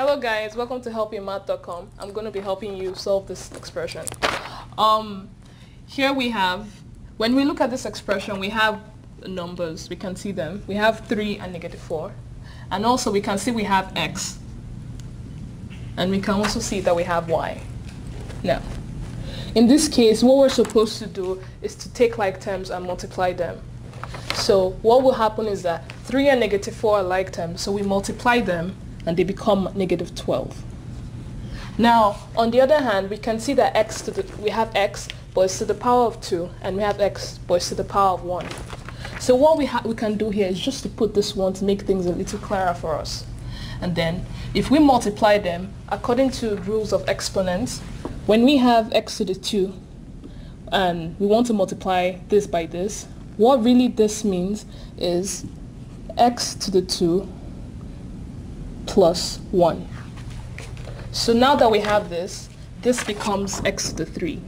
Hello guys, welcome to helpyourmath.com. I'm going to be helping you solve this expression. Um, here we have, when we look at this expression, we have numbers. We can see them. We have 3 and negative 4. And also we can see we have x. And we can also see that we have y. Now, in this case, what we're supposed to do is to take like terms and multiply them. So what will happen is that 3 and negative 4 are like terms, so we multiply them and they become negative 12. Now, on the other hand, we can see that x to the, we have x, but it's to the power of 2, and we have x, but it's to the power of 1. So what we, we can do here is just to put this one to make things a little clearer for us. And then, if we multiply them, according to rules of exponents, when we have x to the 2, and we want to multiply this by this, what really this means is x to the 2 plus 1. So now that we have this, this becomes x to the 3.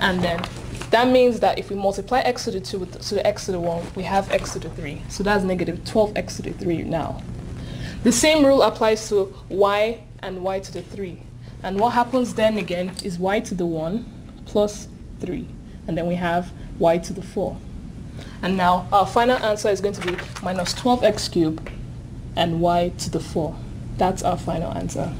And then that means that if we multiply x to the 2 with to the x to the 1, we have x to the 3. So that's negative 12x to the 3 now. The same rule applies to y and y to the 3. And what happens then again is y to the 1 plus 3. And then we have y to the 4. And now our final answer is going to be minus 12x cubed and y to the 4. That's our final answer.